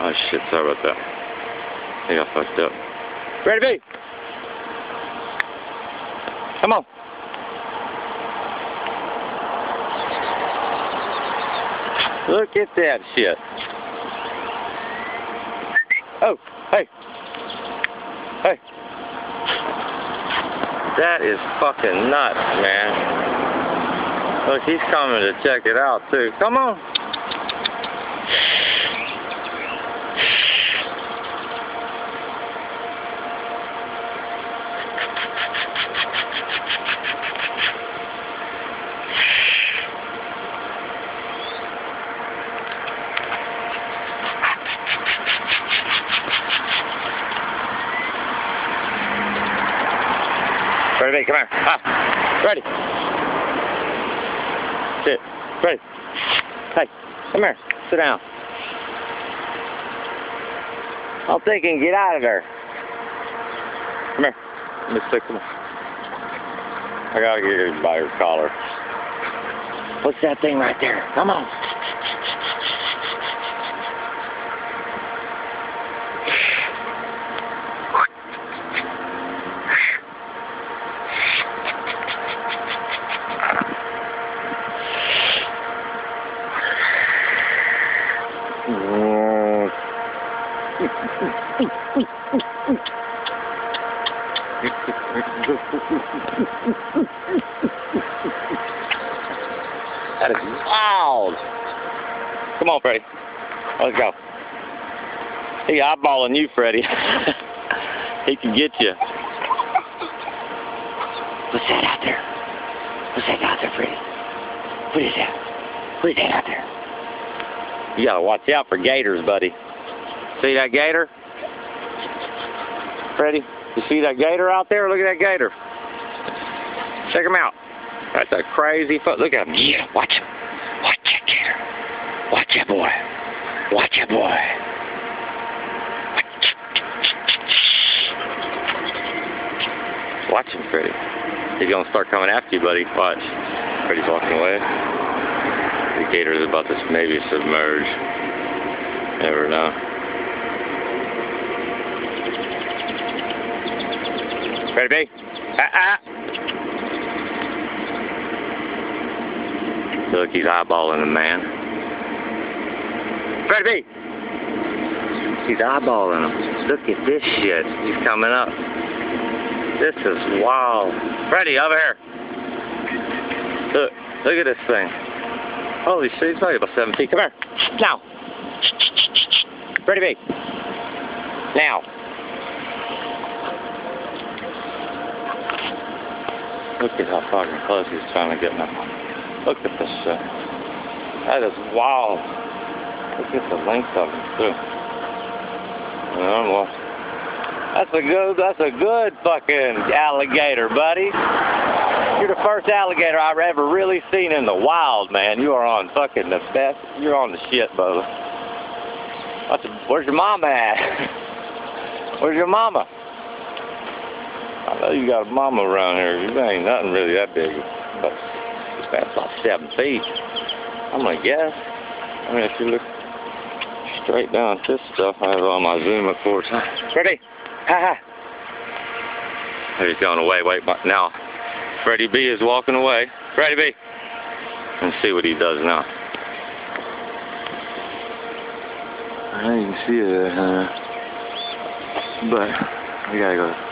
Oh shit, sorry about that. I think I fucked up. Freddie, B? Come on. Look at that shit. Oh, hey. Hey. That is fucking nuts, man. Look, he's coming to check it out, too. Come on. Ready, come here. Ah, ready. Sit. Ready. Hey, come here. Sit down. I'm thinking, get out of there. Come here. Let me stick them. I gotta get by your collar. What's that thing right there? Come on. That is wild. Come on, Freddie. Let's go. He eyeballing you, Freddie. he can get you. What's that out there? What's that out there, Freddie? What is that? What is that out there? You gotta watch out for gators, buddy. See that gator? Freddie, you see that gator out there? Look at that gator. Check him out. That's a crazy foot. Look at him. Yeah, watch him. Watch that gator. Watch that boy. Watch that boy. Watch him, Freddie. He's gonna start coming after you, buddy. Watch. Freddie's walking away. The gator's about to maybe submerge. Never know. Freddie, B? Ah, ah. Look, he's eyeballing the man. Freddie, B? He's eyeballing him. Look at this shit. He's coming up. This is wild. Freddie, over here. Look, look at this thing. Holy shit, he's probably about seven feet. Come here. Now. Freddie, B? Now. Look at how fucking close he's trying to get now. Look at this shit. That is wild. Look at the length of him, too. Um, well, that's a good, that's a good fucking alligator, buddy. You're the first alligator I've ever really seen in the wild, man. You are on fucking the best. You're on the shit, brother. What's, where's your mama at? where's your mama? I know you got a mama around here. You ain't nothing really that big, but that's about seven feet. I'm gonna guess. I mean, if you look straight down at this stuff, I have all my zoom at four times. Ready? Ha ha. He's going away. Wait, but now. Freddie B is walking away. Freddie B. Let's see what he does now. I didn't see it, uh, but we gotta go.